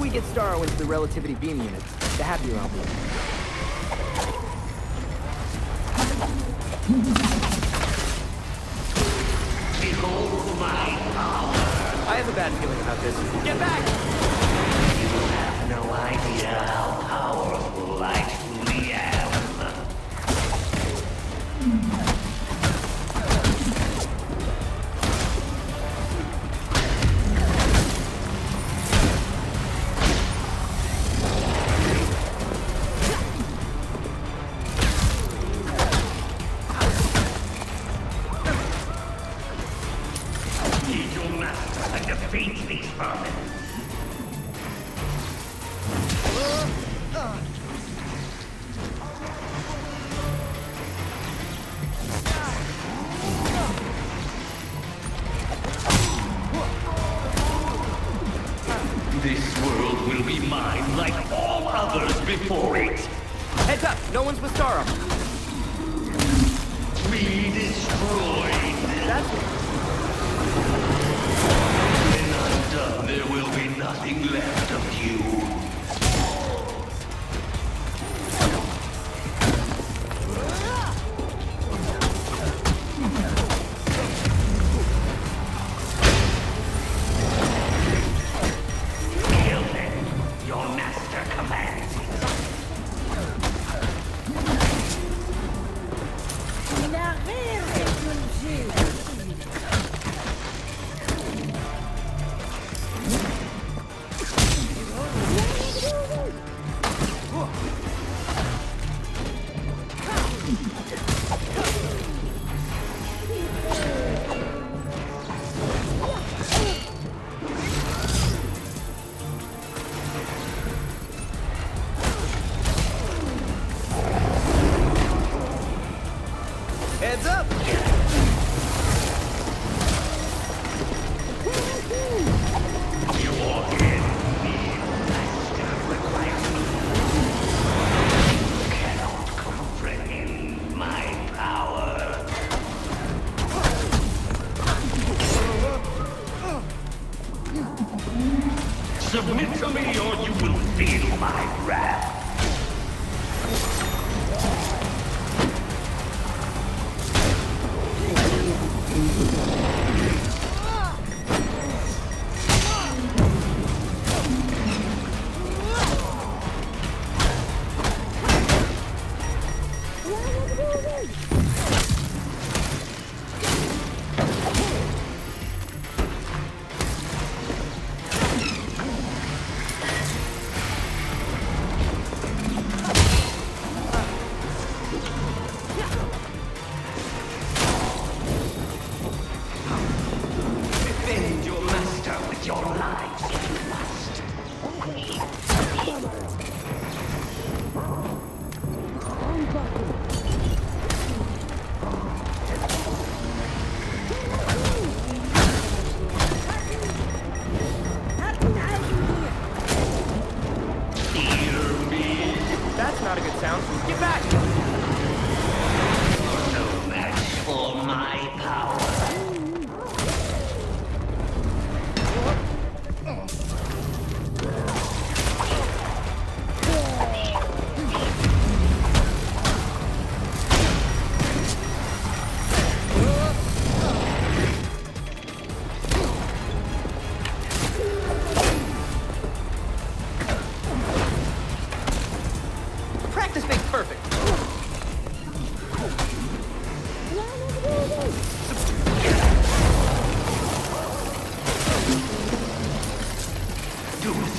we get Starro into the relativity beam unit, the happy your own Behold my power! I have a bad feeling about this. Get back!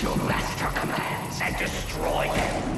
your master commands and destroy them.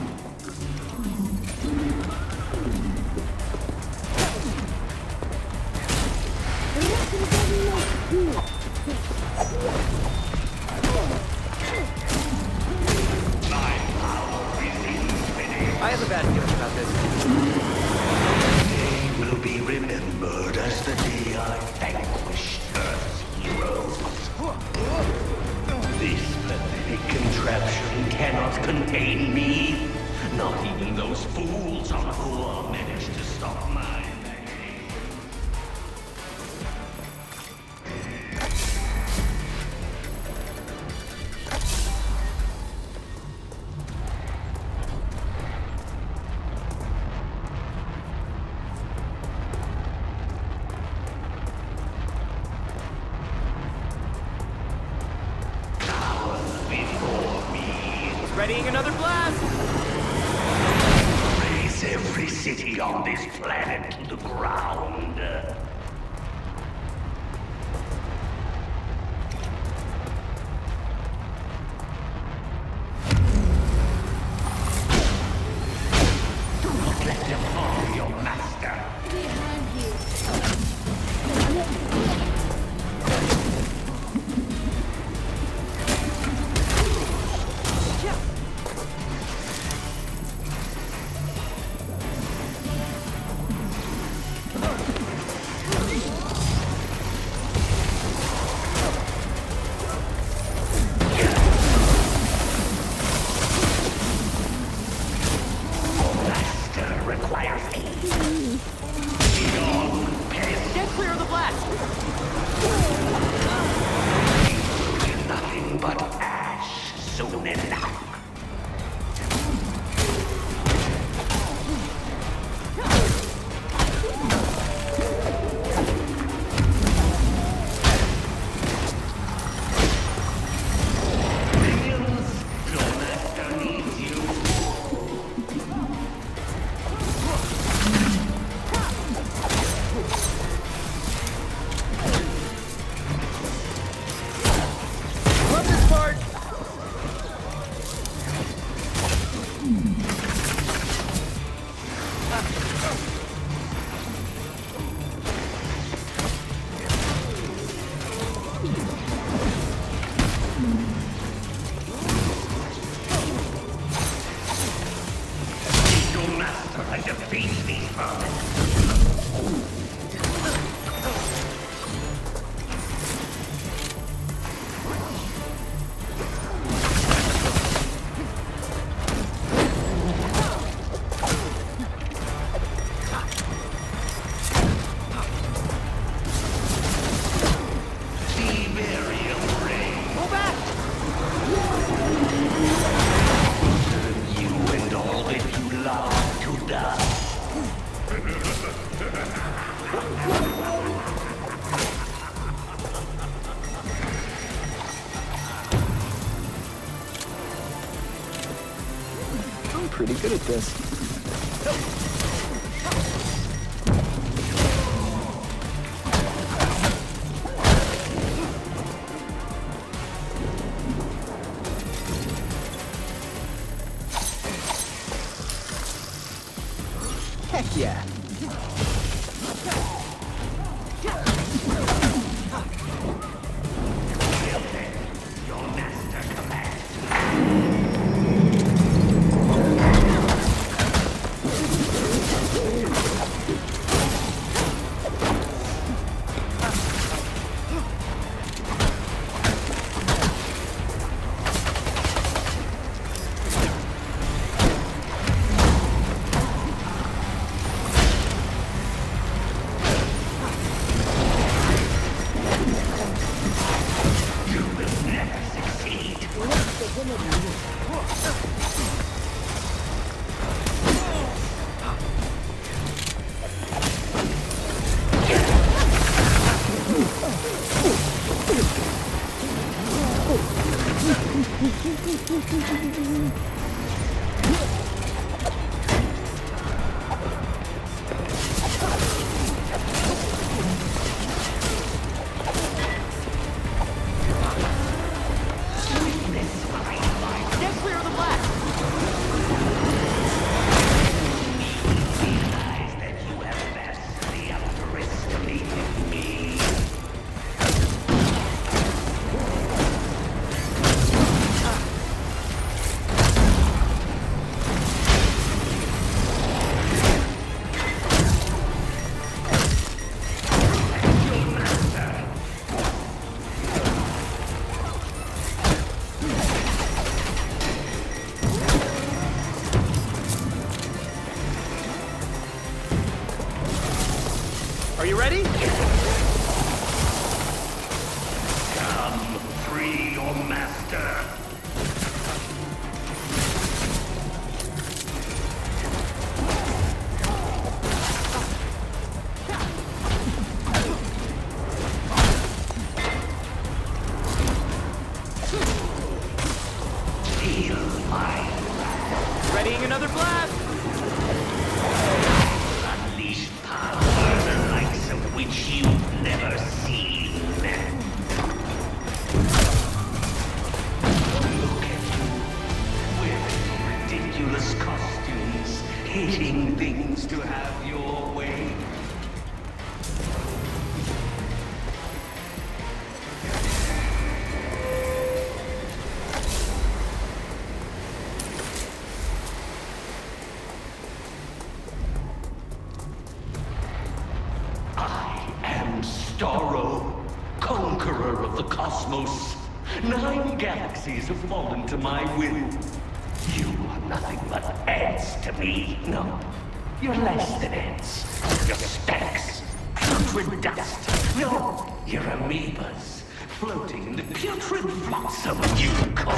requires me. Get clear of the blast! Nothing but ash soon enough. this. Heck yeah! Are you ready? To me. No, you're less than ants. You're specks, putrid dust. No, you're amoebas, floating in the putrid flotsam you call.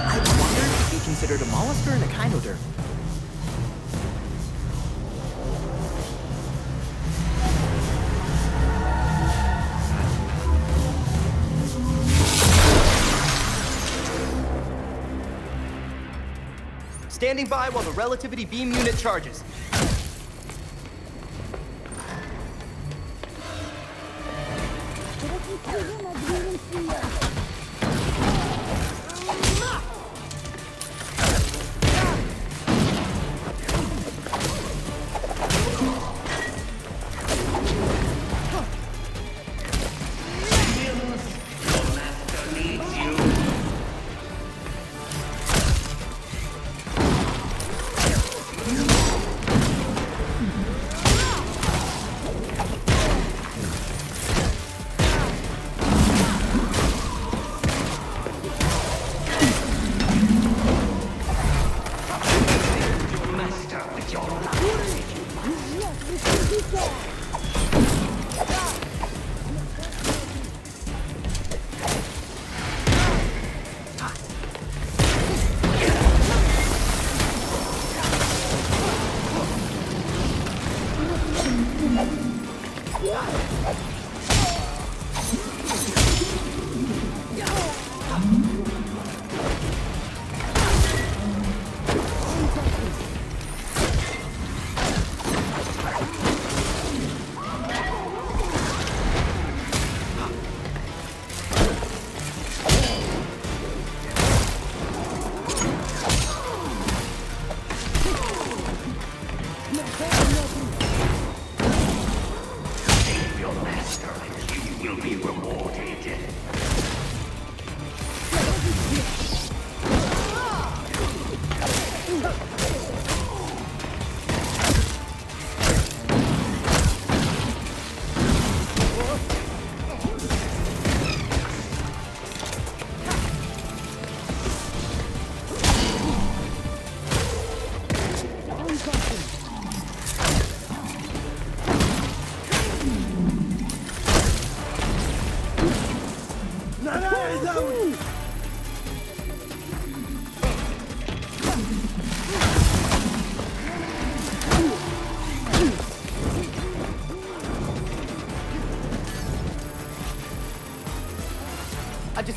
I wonder if he considered a mollusker and a echinoderm. Standing by while the relativity beam unit charges.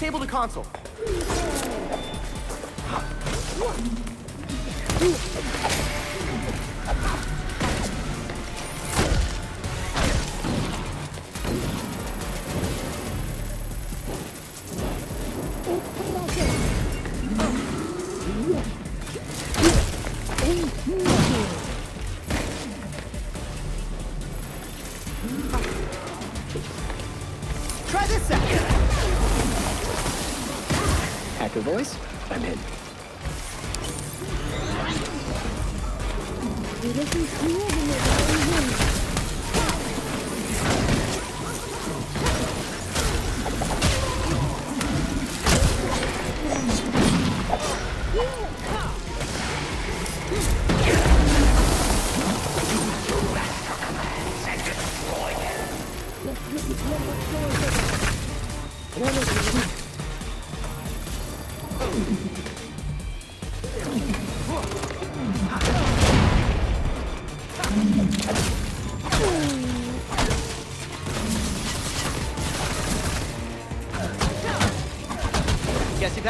I disabled the console. Voice? I'm in.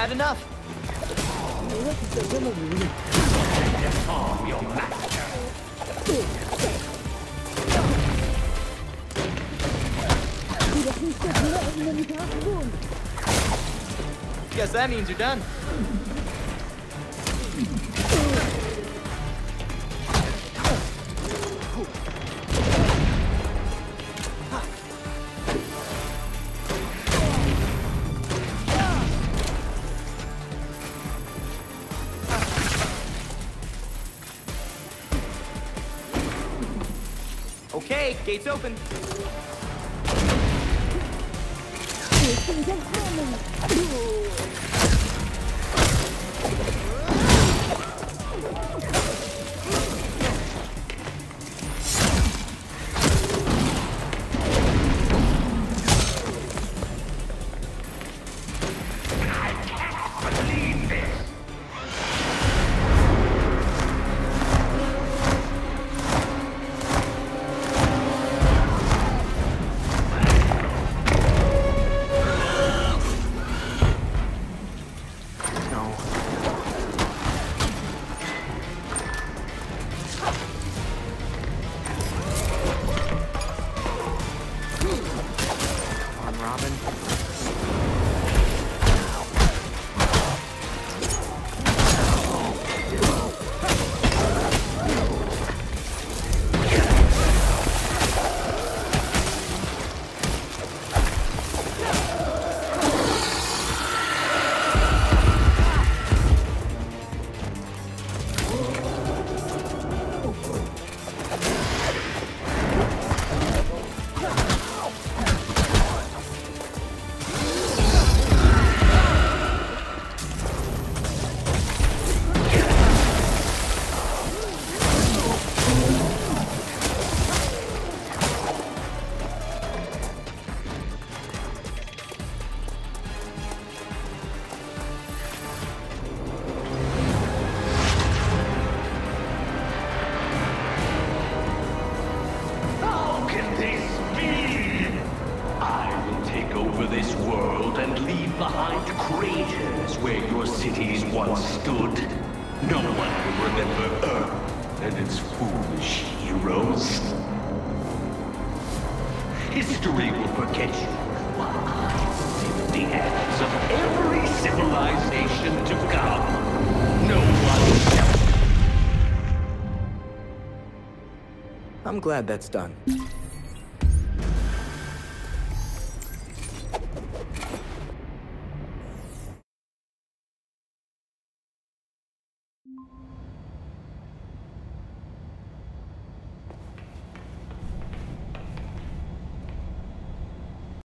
Had enough. Harm your master. Guess that means you're done. Gates open. Foolish heroes. History will forget you while I sift the hands of every civilization to come. No one I'm glad that's done.